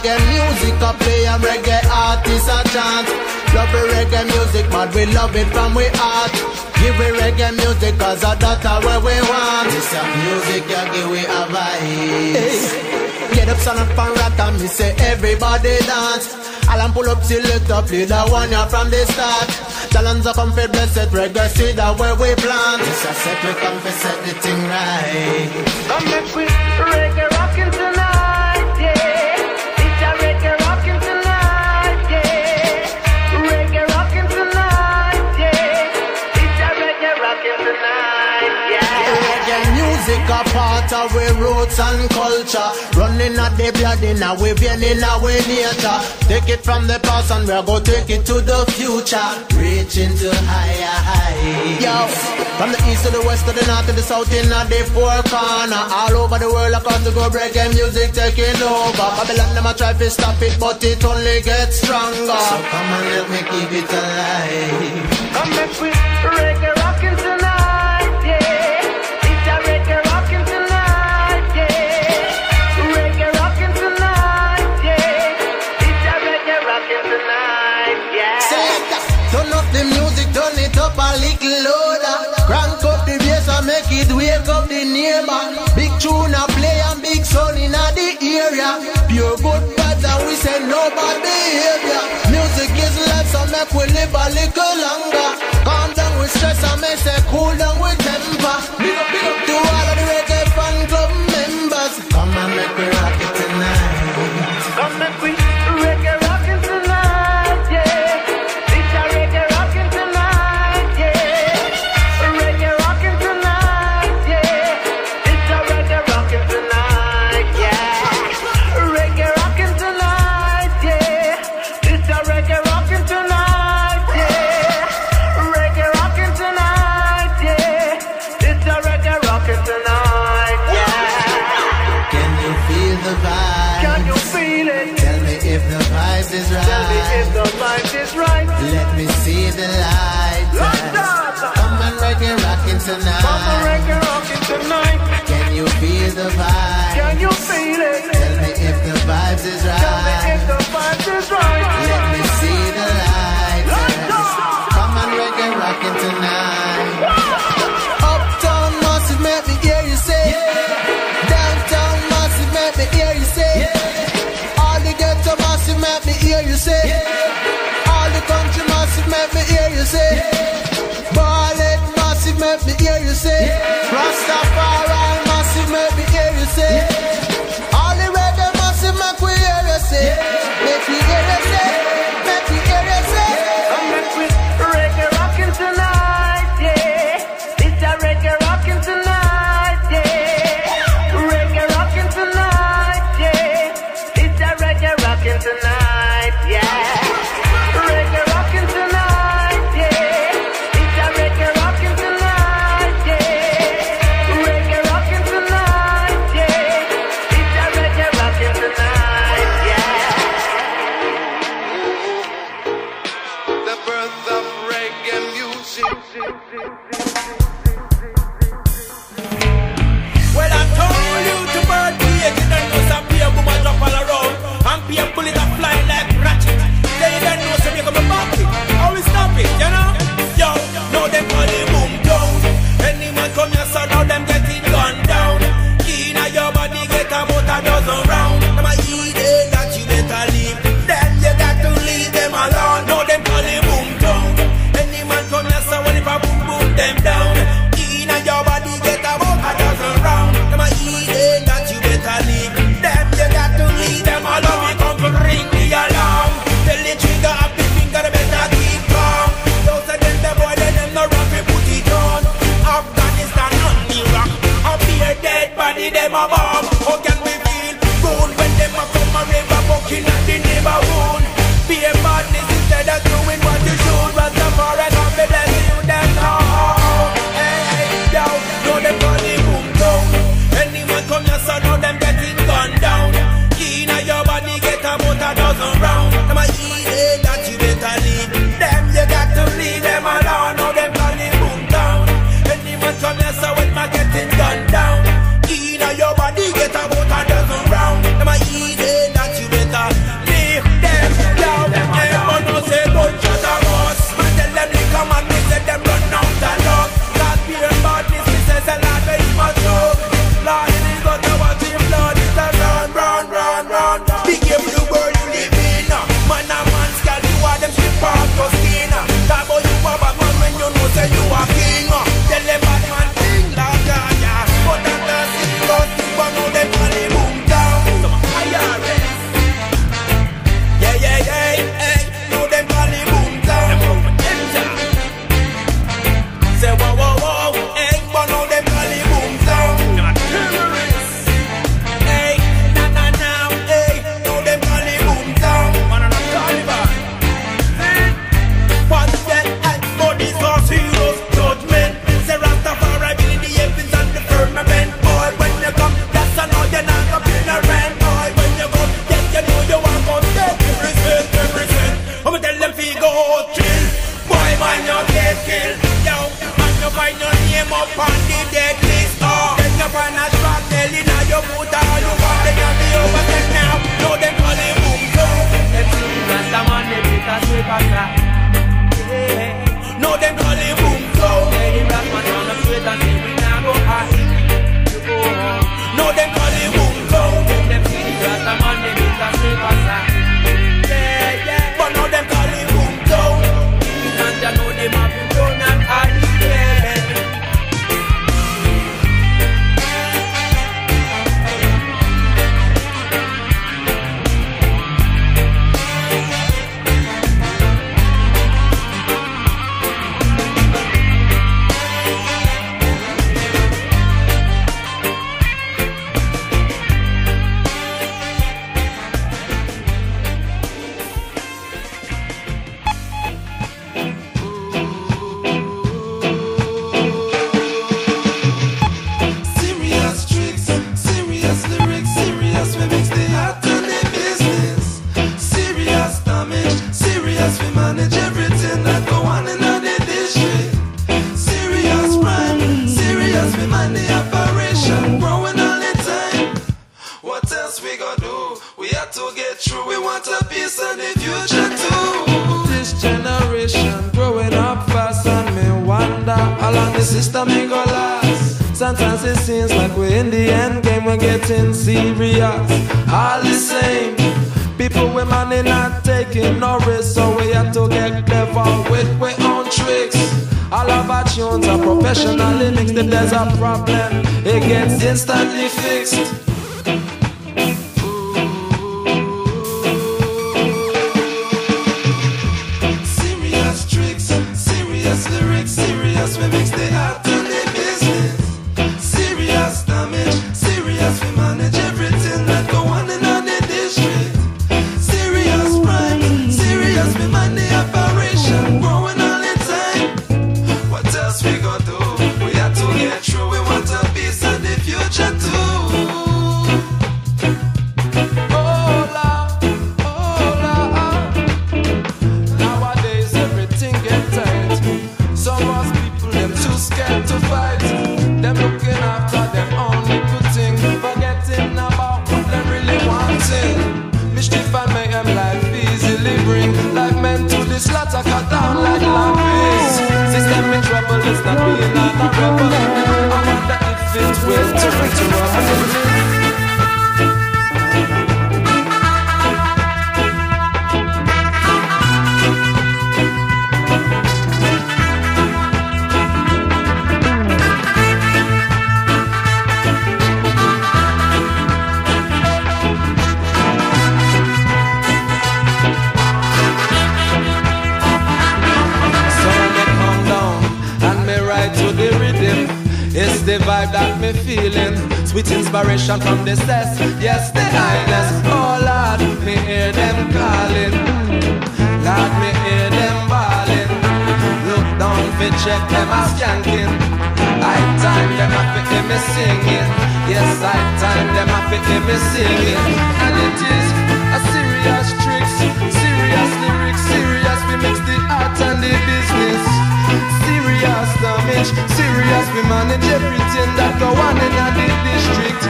reggae music I play a reggae artist a chance. Love the reggae music but we love it from we heart. Give we reggae music cause a data where we want. This a music ya give we a vibe. Get up son up and rock and me say everybody dance. I'll pull up select up play the one ya from the start. Challenge up and feel blessed reggae see that where we plant. This a set we come set the thing right. Come make with reggae a part of we roots and culture. Running at the blood in our way, being in our nature. Take it from the past and we're gonna take it to the future. Reaching to higher heights. Yo, from the east to the west to the north to the south in the four corner. All over the world, I come to go reggae music taking over. Babylon, them a try to stop it, but it only gets stronger. So come and let me keep it alive. Come let me no behavior. Music is life, so make we live a little longer. Calm down with stress, I may say cool down with temper. music. Want a piece of the future too. This generation growing up fast, and me wonder how long the system ain't gonna last. Sometimes it seems like we're in the end game, we're getting serious. All the same, people with money not taking no risk, so we have to get clever with our own tricks. All of our tunes are professionally mixed. If there's a problem, it gets instantly fixed. Sweet inspiration from the cess, yes the highness. Oh Lord, me hear them calling. Lord, me hear them bawling. Look down fi check them a skanking. I time them a fi hear me singing. Yes, I time them a fi hear me singing. And it is a serious tricks, serious lyrics, serious we mix the art and the business. Serious damage, serious we manage everything that go on in the district.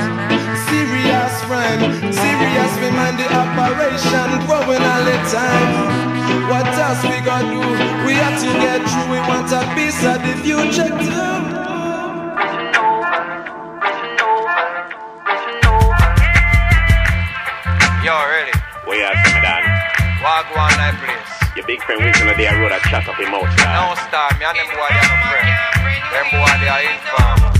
Serious crime, serious we mind the operation growing all the time. What else we gonna do? We have to get through. We want a piece of the future too. Yo, ready? Where you at, me Dan? Walk one like place. Your big friend Winston of the road a chat up him mouth. No star, me and them boy they are no friend. Them boy they are informer.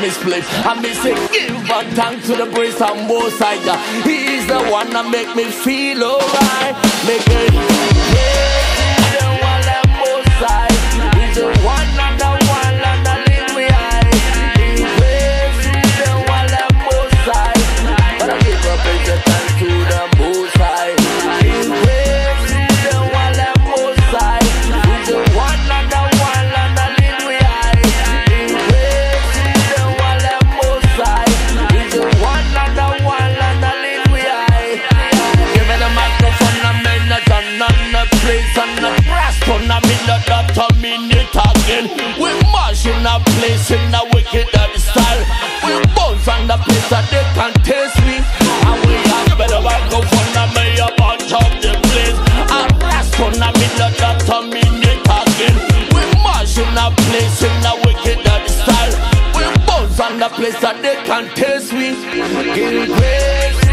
misplaced. I miss it. give a thanks to the grace on both sides. He's the one that make me feel. Oh. in a place in a wicked style. We buzz on the place that they can't taste we. Give grace.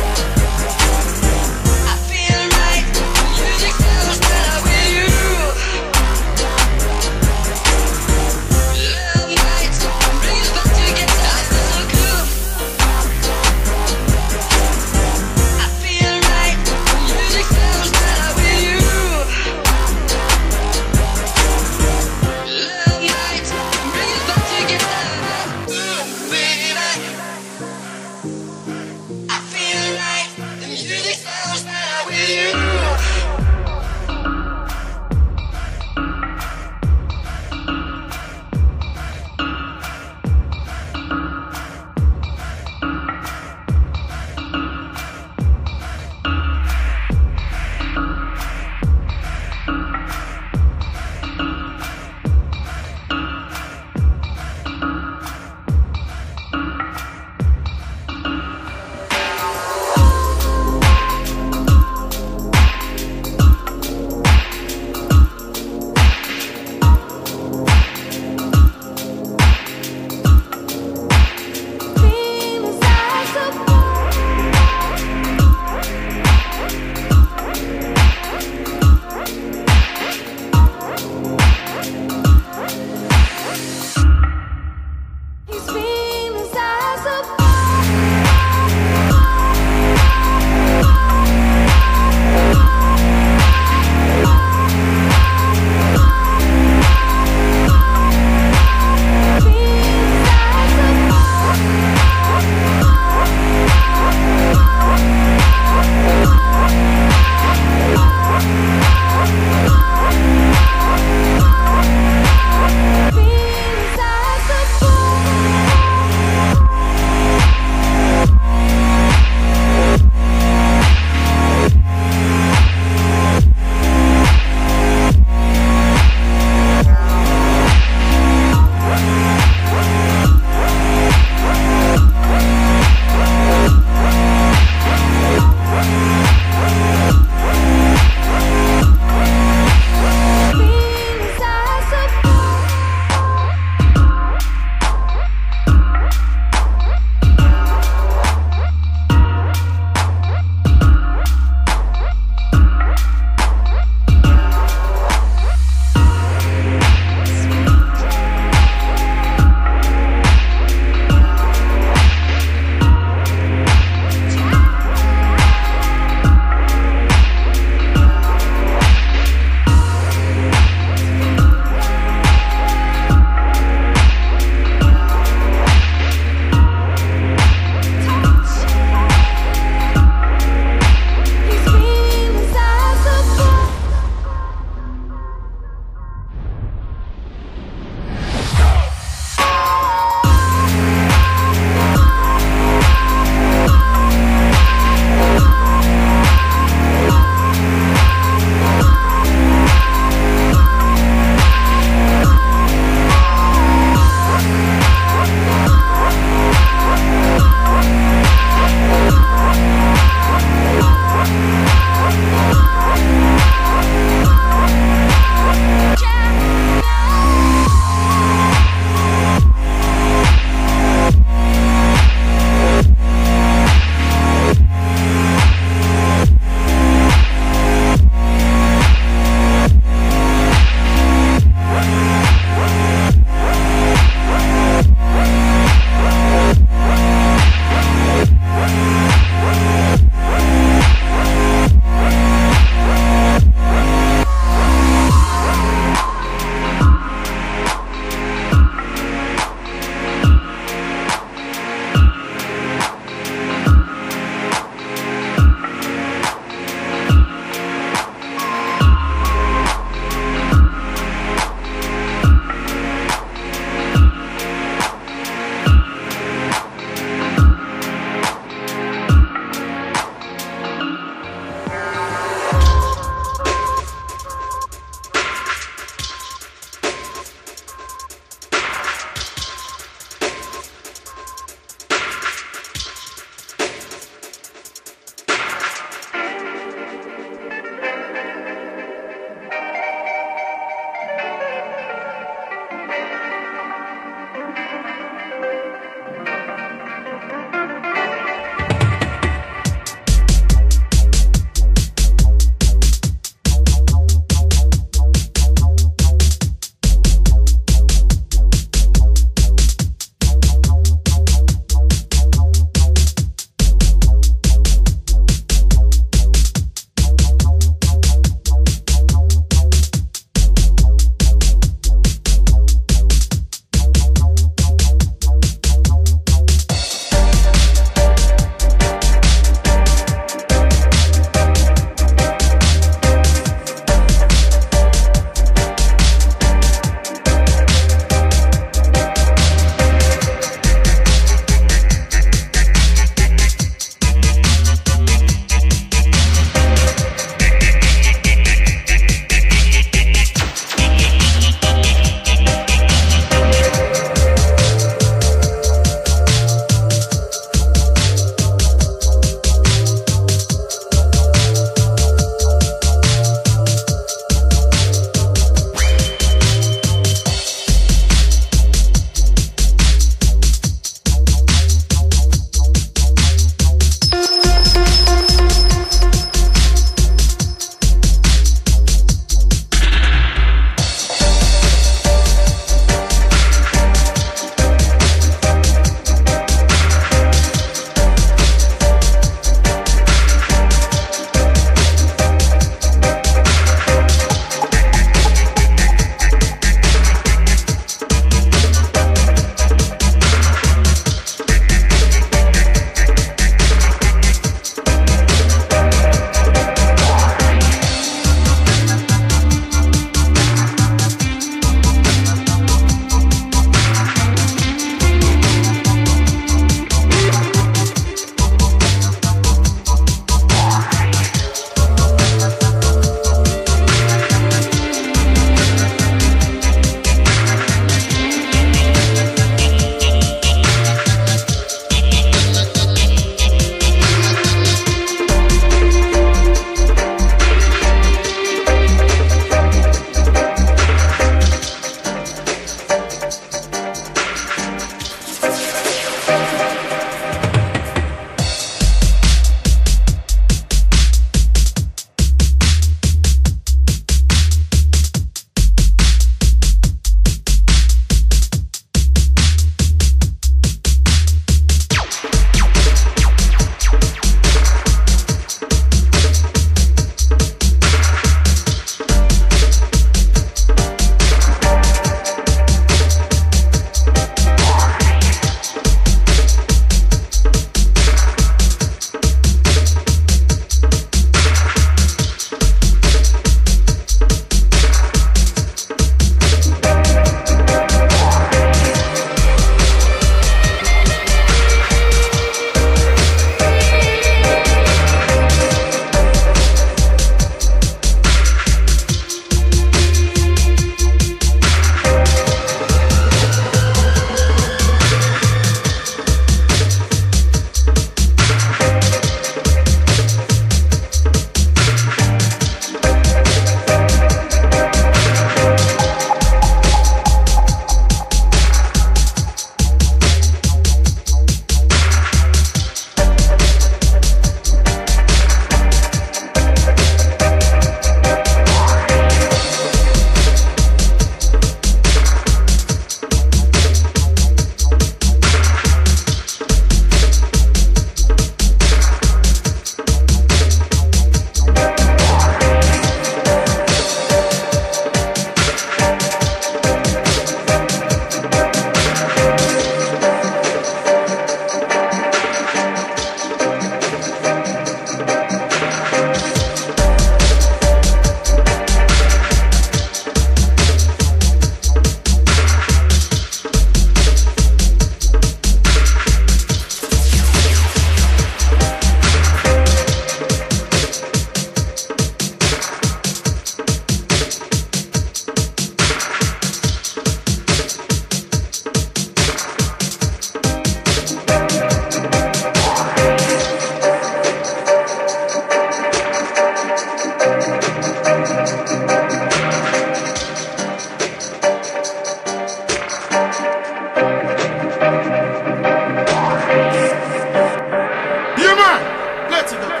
Portugal.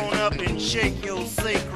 on up and shake your sacred.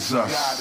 Is us.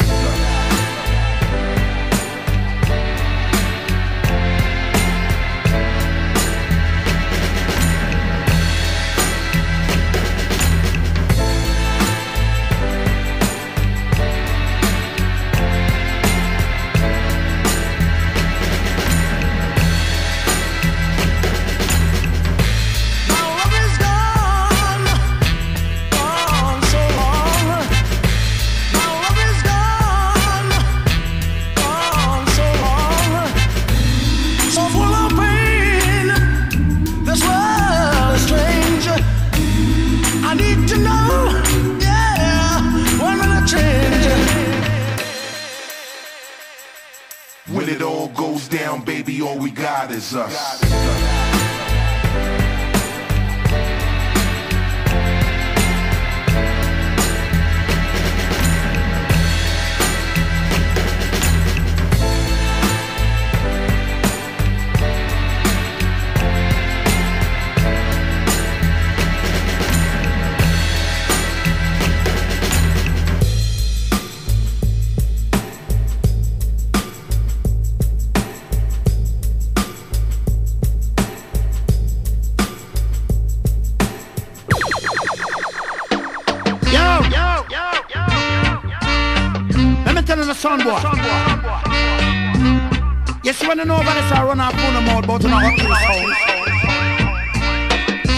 don't know about this, I run off on the mouth, but I'm not up to the sound.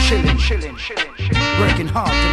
Chilling, chilling, chilling, chilling. Working hard